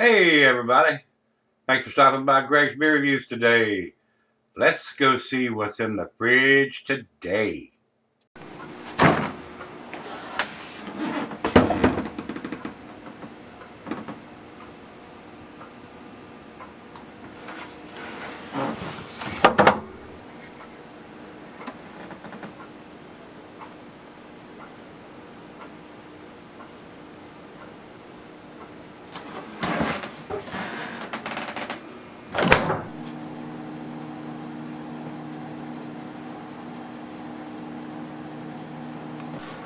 Hey everybody, thanks for stopping by Greg's Beer Reviews today. Let's go see what's in the fridge today.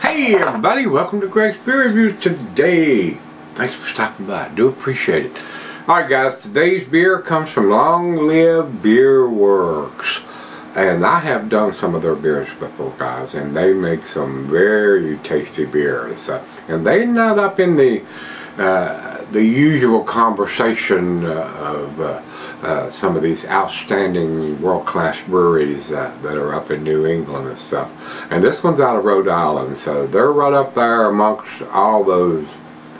Hey everybody, welcome to Greg's Beer Reviews today. Thanks for stopping by, I do appreciate it. Alright guys, today's beer comes from Long Live Beer Works. And I have done some of their beers before guys, and they make some very tasty beers. Uh, and they're not up in the uh, the usual conversation uh, of uh, some of these outstanding world-class breweries uh, that are up in New England and stuff. And this one's out of Rhode Island, so they're right up there amongst all those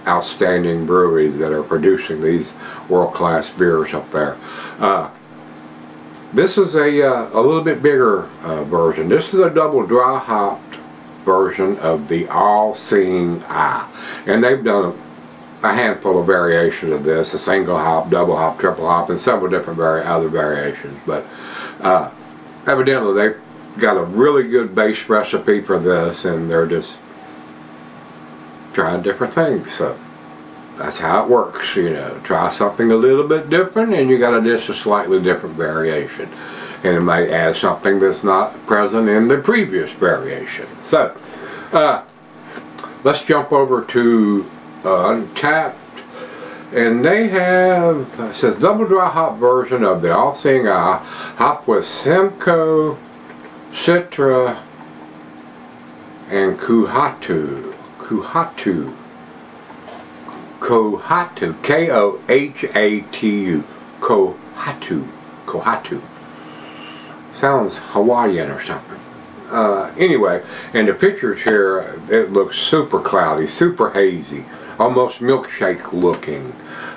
outstanding breweries that are producing these world-class beers up there. Uh, this is a, uh, a little bit bigger uh, version. This is a double dry hopped version of the All Seeing Eye. And they've done a handful of variations of this, a single hop, double hop, triple hop, and several different vari other variations. But uh, evidently they've got a really good base recipe for this and they're just trying different things. So that's how it works, you know. Try something a little bit different and you got a just a slightly different variation. And it might add something that's not present in the previous variation. So, uh, let's jump over to uh, Untappd, and they have it says double dry hop version of the All Seeing Eye, hop with Simcoe, Citra, and Kuhatu, Kuhatu, Kohatu, K-O-H-A-T-U, Kohatu, Kohatu. Sounds Hawaiian or something uh, anyway, and the pictures here, it looks super cloudy, super hazy, almost milkshake looking.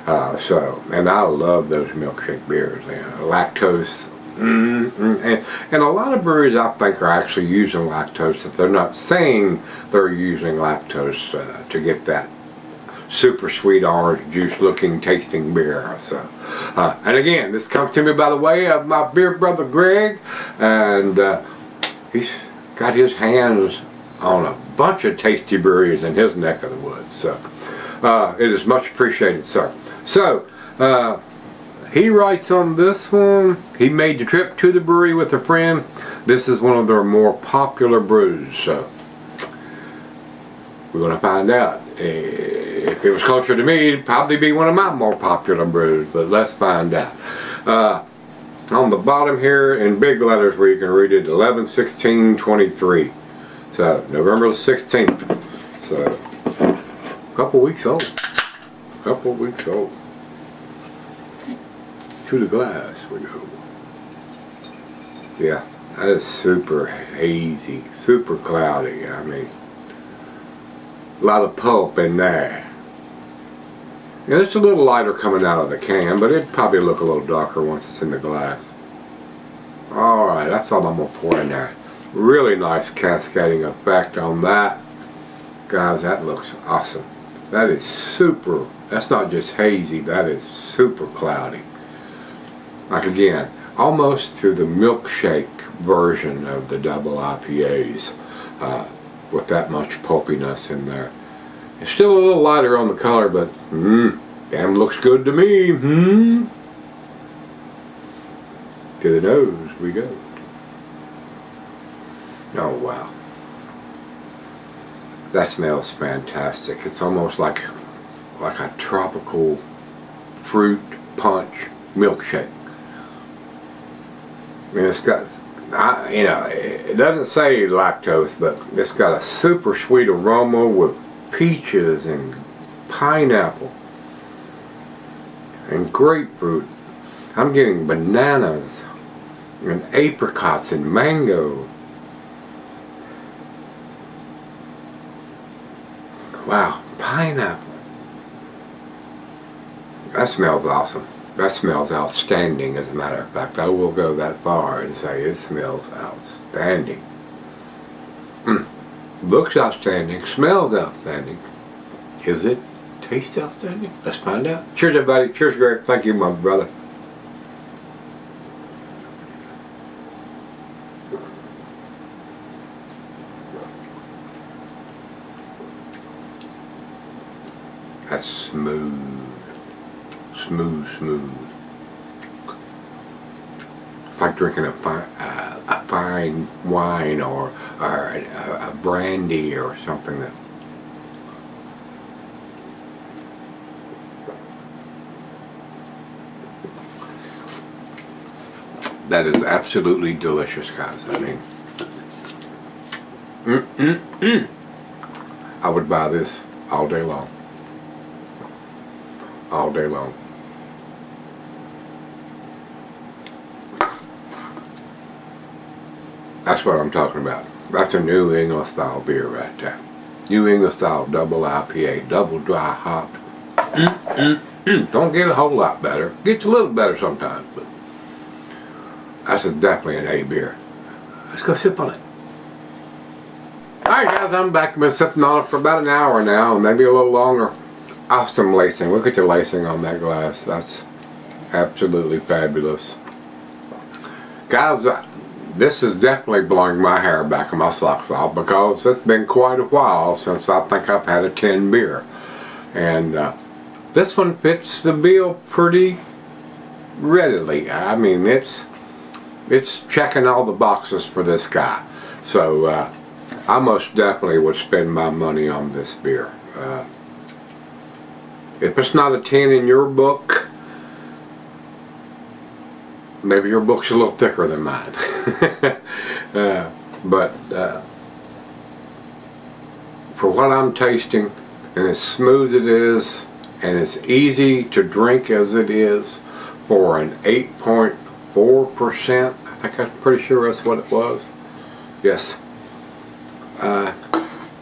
Uh, so, and I love those milkshake beers. You know, lactose, mm, mm, and, and a lot of breweries I think are actually using lactose. If they're not saying they're using lactose uh, to get that super sweet orange juice looking tasting beer so uh, and again this comes to me by the way of my beer brother Greg and uh, he's got his hands on a bunch of tasty breweries in his neck of the woods. So uh, it is much appreciated, sir. So uh, he writes on this one, he made the trip to the brewery with a friend. This is one of their more popular brews. So we're going to find out. If it was closer to me, it'd probably be one of my more popular brews, but let's find out. Uh, on the bottom here in big letters where you can read it 11 16 23 so November the 16th so a couple weeks old. A couple weeks old. To the glass we go. Yeah that is super hazy super cloudy I mean. A lot of pulp in there and it's a little lighter coming out of the can, but it'd probably look a little darker once it's in the glass. Alright, that's all I'm going to pour in there. Really nice cascading effect on that. Guys, that looks awesome. That is super, that's not just hazy, that is super cloudy. Like again, almost to the milkshake version of the double IPAs uh, with that much pulpiness in there. It's still a little lighter on the color, but hmm, damn looks good to me. Hmm. To the nose we go. Oh wow. That smells fantastic. It's almost like like a tropical fruit punch milkshake. And it's got, I, you know, it doesn't say lactose, but it's got a super sweet aroma with peaches and pineapple and grapefruit. I'm getting bananas and apricots and mango. Wow, pineapple. That smells awesome. That smells outstanding, as a matter of fact. I will go that far and say it smells outstanding. Looks outstanding, smells outstanding. Is it taste outstanding? Let's find out. Cheers, everybody. Cheers, Greg. Thank you, my brother. That's smooth. Smooth, smooth. It's like drinking a fine, uh, fine wine or, or a, a brandy or something that that is absolutely delicious guys I mean mm, mm, mm. I would buy this all day long all day long. That's what I'm talking about. That's a New England style beer right there. New England style double IPA, double dry hop. Mm, mm, mm. Don't get a whole lot better. Gets a little better sometimes, but that's definitely an A beer. Let's go sip on it. Alright guys, I'm back. I've been sipping on it for about an hour now, maybe a little longer awesome lacing. Look at the lacing on that glass. That's absolutely fabulous. Guys, this is definitely blowing my hair back on my socks off because it's been quite a while since I think I've had a tin beer. And uh, this one fits the bill pretty readily. I mean, it's it's checking all the boxes for this guy. So uh, I most definitely would spend my money on this beer. Uh, if it's not a 10 in your book, maybe your book's a little thicker than mine. uh, but uh, for what I'm tasting, and as smooth it is, and as easy to drink as it is, for an 8.4%, I think I'm pretty sure that's what it was. Yes. Uh,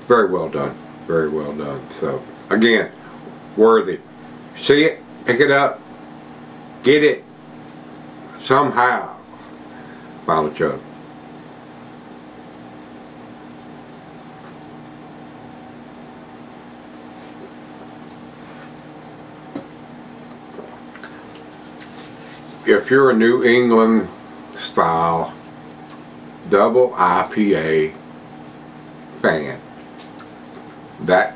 very well done. Very well done. So, again, worthy. See it, pick it up, get it, somehow. Chug. If you're a New England style double IPA fan, that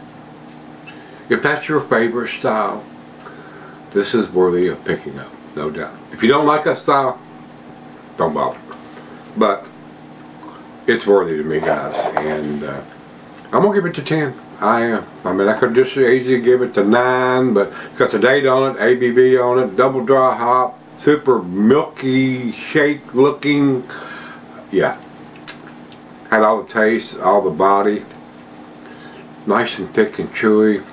if that's your favorite style, this is worthy of picking up, no doubt. If you don't like that style, don't bother. But it's worthy to me, guys, and uh, I'm gonna give it to 10. I uh, I mean, I could just easily give it to 9, but it's got the date on it, ABV on it, double dry hop, super milky shake looking. Yeah. Had all the taste, all the body. Nice and thick and chewy.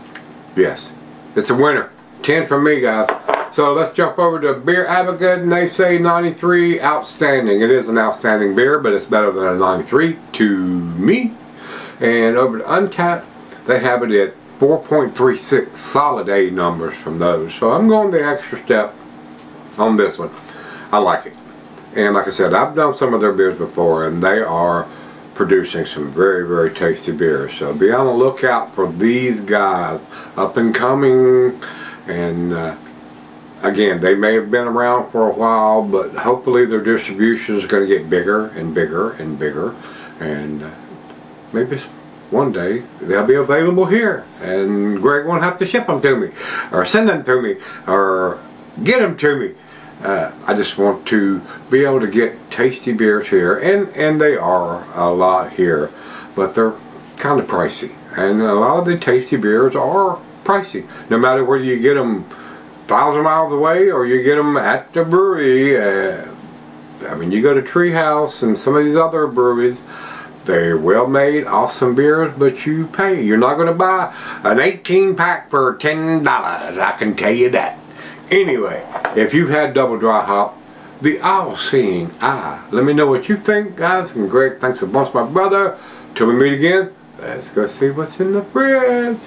Yes, it's a winner. 10 from me, guys. So let's jump over to Beer Advocate, and they say 93, outstanding. It is an outstanding beer, but it's better than a 93 to me. And over to Untappd, they have it at 4.36, solid A numbers from those. So I'm going the extra step on this one. I like it. And like I said, I've done some of their beers before, and they are producing some very, very tasty beers. So be on the lookout for these guys, up and coming. And uh, again, they may have been around for a while, but hopefully their distribution is going to get bigger and bigger and bigger. And maybe one day they'll be available here. And Greg won't have to ship them to me, or send them to me, or get them to me. Uh, I just want to be able to get tasty beers here, and, and they are a lot here, but they're kind of pricey. And a lot of the tasty beers are pricey, no matter where you get them thousand miles away or you get them at the brewery. Uh, I mean, you go to Treehouse and some of these other breweries, they're well made, awesome beers, but you pay. You're not going to buy an 18 pack for $10, I can tell you that. Anyway, if you've had double dry hop, the all-seeing eye. Let me know what you think, guys. And Greg, thanks a bunch, my brother. Till we meet again, let's go see what's in the fridge.